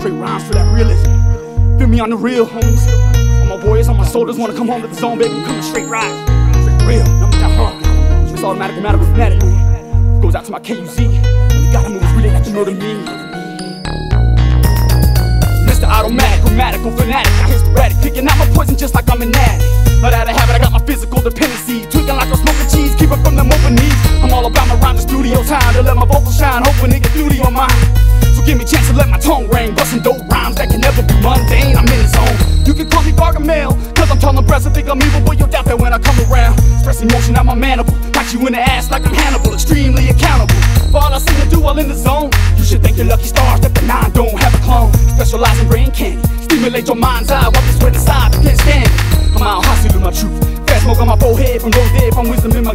straight rhymes for that realism. Feel me on the real, homies. All my warriors all my soldiers wanna come home to the zone, baby. I'm coming straight ride. Straight real, number that hard. It's automatic, matter of magnetic. Goes out to my KUZ. They gotta move, really like to murder me. Mr. Automatic, grammatical fanatic. I sporadic, picking out my poison just like I'm an addict. But out of habit, I got my physical dependency. Tweaking like I'm smoking cheese, keep it from them open knees. I'm all about my rhyme in studio time to let my vocals shine, hoping it get through give me a chance to let my tongue ring, busting dope rhymes that can never be mundane. I'm in the zone. You can call me Gargamel, cause I'm telling press and think I'm evil, but you'll doubt that when I come around. Stress emotion out my mandible, got you in the ass like I'm Hannibal, extremely accountable. For all I seem to do while in the zone, you should thank your lucky stars that the nine don't have a clone. Specialize in brain candy, stimulate your mind's eye, wipe the sweat aside, you can't stand. I'm out hustling my truth. Fast smoke on my forehead from those dead, from wisdom in my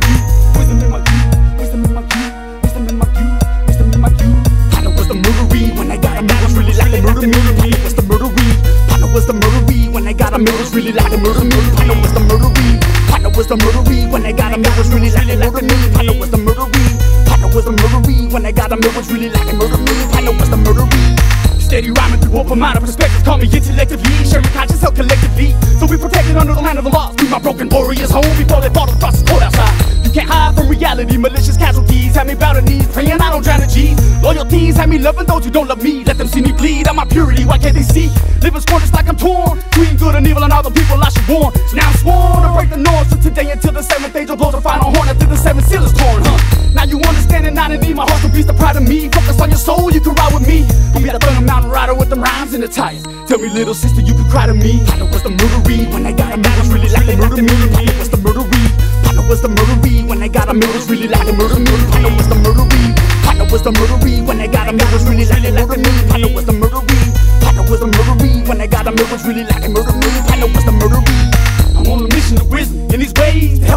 murder me. I know what's the murderee. I know what's the murderee when they got a man was really like to murder me. I know what's the murderee. I know what's the murderee when they got a man was really like to murder me. I know what's the murderee. Steady rhyming through open mind perspectives, call me intellectively, sharing conscious held collectively. So we protected under the land of the laws. Bring my broken warriors home before they fall across the cold outside. You can't hide from reality, malicious casualties have me bow to knees, praying I don't drown in G's. Loyalties have me loving those who don't love me. Let them see me bleed. I'm my purity, why can't they see? Living just like I'm torn. Good and evil and all the people I should warn. So now I'm sworn to break the norms from today until the seventh angel blows the final horn until the seventh seal is torn, huh? Now you understand and not in need. My heart's a beast, the pride of me. Focus on your soul, you can ride with me. I'm be the thunder mountain rider with them rhymes in the tires. Tell me, little sister, you can cry to me. I know what's the murderee when they got a man was really like to murder me. I know what's the murderee. I know what's the murderee when they got a man was really like to murder me. I know what's the murderee. I know what's the murderee when they got a man was really like to murder me. I know what's the murderee. I know what's the murderee when they got a man was really like to murder me.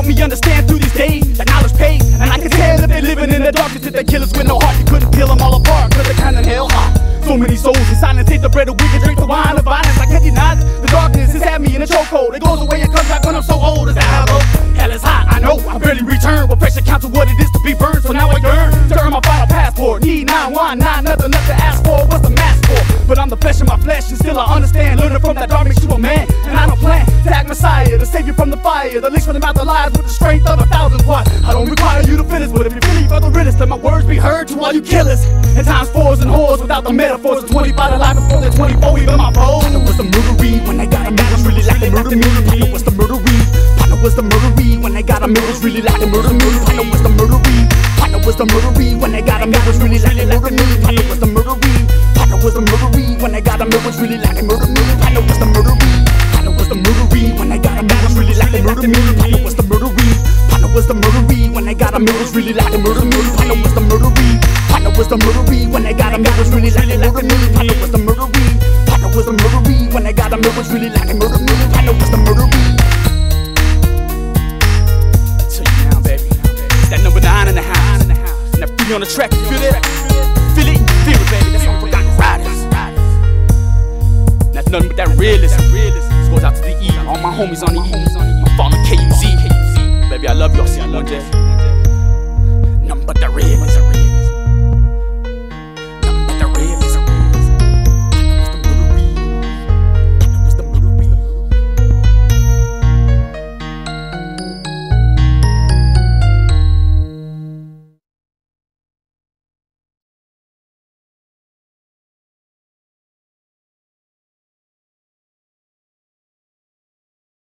Me understand through these days that knowledge pays. And I can tell if they're living in the darkness if they killers with no heart. You couldn't peel them all apart, cause they're kinda hell hot. So many souls in silence, take the bread of wicked, drink the wine of violence. I can't deny it. The darkness has had me in a chokehold. It goes away and comes back when I'm so old. Is that how it? Hell is hot, I know. I barely return, but pressure counts to what it is to be burned. So now I yearn to earn my final passport. Need 919, nothing left to ask for. What's the mask for? But I'm the flesh of my flesh, and still I understand. Learning from that dark save you from the fire. The leaks from the mouth of lies with the strength of a thousand quads. I don't require you to finish, but if you really for the realest, let my words be heard to all you killers. And times fours and whores without the metaphors of 25 to life before they're 24, even my. I know what's the murderee when they got a man was really like to murder me. I know what's the. I know what's the murderee when they got a man was really like to murder me. I know what's the. I know what's the murderee when they got a man was really like to murder me. I know what's the. I know what's the murderee when they got a man was really like to murder me. Murdery man was really like to murder me. I know what's the murderee. I know what's the murderee when they got a was really like to murder me. I know what's the murderee. I know what's the murderee when they got a was really like to murder me. I know what's the murderee. Tell you now, baby. That number nine in the house. That feet on the track, feel it? Feel it, feel it, baby. That's all forgotten riders. That's nothing but that realism. This goes out to the E, all my homies on the E. I'm falling KUZ. Baby, I love you. I'll see you one day. That realism.